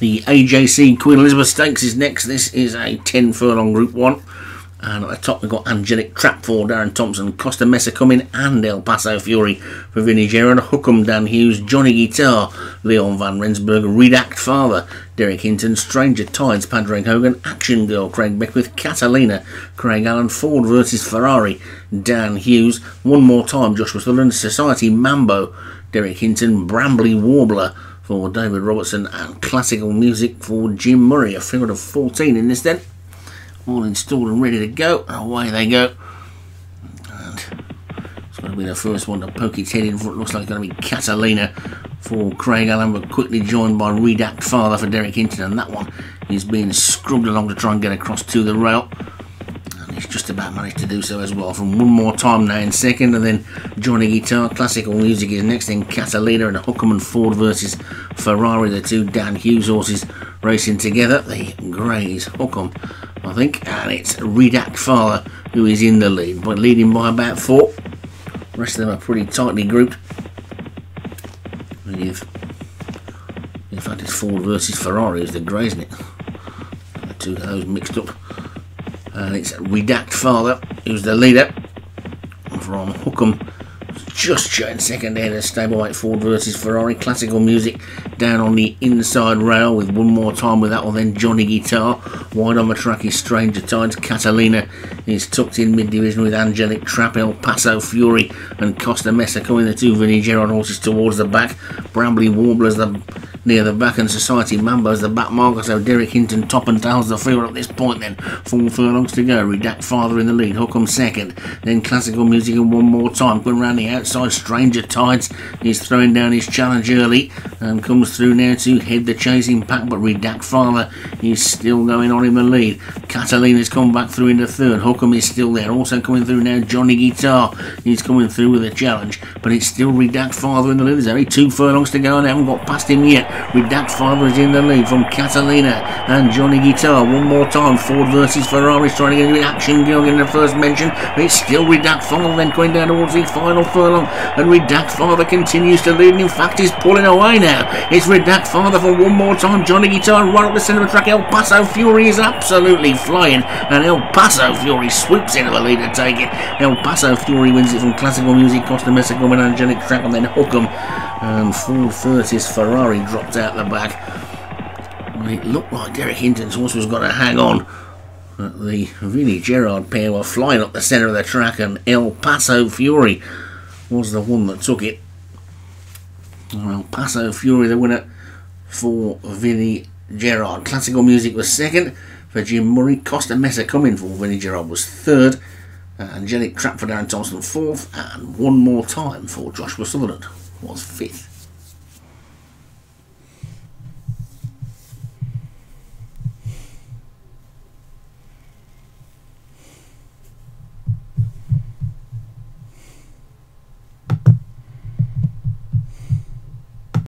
The AJC Queen Elizabeth Stakes is next. This is a 10 furlong Group 1. And at the top we've got Angelic Trap for Darren Thompson, Costa Mesa coming, and El Paso Fury for Vinnie Gerard, Hookem, Dan Hughes, Johnny Guitar, Leon Van Rensburg, Redact Father, Derek Hinton, Stranger Tides, Padraig Hogan, Action Girl, Craig Beckwith, Catalina, Craig Allen, Ford versus Ferrari, Dan Hughes, One More Time, Joshua Sutherland, Society Mambo, Derek Hinton, Brambly Warbler, for David Robertson and classical music for Jim Murray, a figure of 14 in this then. All installed and ready to go, away they go. And it's going to be the first one to poke its head in front. Looks like it's going to be Catalina for Craig Allen, but quickly joined by Redact Father for Derek Hinton, and that one is being scrubbed along to try and get across to the rail he's just about managed to do so as well. From one more time now in second, and then Johnny Guitar. Classical music is next in Catalina and Hookem and Ford versus Ferrari, the two Dan Hughes horses racing together. The Greys Hookem, I think, and it's Redact Father who is in the lead, but leading by about four. The rest of them are pretty tightly grouped. If, in fact, it's Ford versus Ferrari is the grey, isn't it? The two of those mixed up and it's Redact Father who's the leader from Hookem just showing second ahead of stablemate Ford versus Ferrari. Classical music down on the inside rail with one more time with that one then Johnny Guitar. Wide on the track is Stranger Tides. Catalina is tucked in mid-division with Angelic Trap El Paso Fury and Costa Mesa coming the two Vinnie Gerard horses towards the back. Brambly Warblers the near the back and Society Mambo's the back marker so Derek Hinton top and tails the field at this point then. Four furlongs to go Redact Father in the lead Hookem second. Then classical music and one more time going round the outside Stranger Tides is throwing down his challenge early and comes through now to head the chasing pack but Redact Father is still going on in the lead Catalina's come back through in the third Hookem is still there also coming through now Johnny Guitar he's coming through with a challenge but it's still Redact Father in the lead there's only two furlongs to go and they haven't got past him yet Redact Father is in the lead from Catalina and Johnny Guitar. One more time, Ford versus Ferrari trying to get an action going in the first mention. It's still Redact Father then going down towards the final furlong. And Redact Father continues to lead. And in fact, he's pulling away now. It's Redact Father for one more time. Johnny Guitar right up the centre of the track. El Paso Fury is absolutely flying. And El Paso Fury swoops into the lead to take it. El Paso Fury wins it from Classical Music, Costa Mesa, and Angelic Trap, and then Hookem and Ford versus Ferrari dropped out the back. It looked like Derek Hinton's horse was going to hang on. But the Vinnie Gerard pair were flying up the centre of the track, and El Paso Fury was the one that took it. El Paso Fury, the winner for Vinnie Gerard. Classical music was second for Jim Murray. Costa Mesa coming for Vinnie Gerard was third. Uh, Angelic Trap for Darren Thompson fourth, and one more time for Joshua Sutherland was fifth.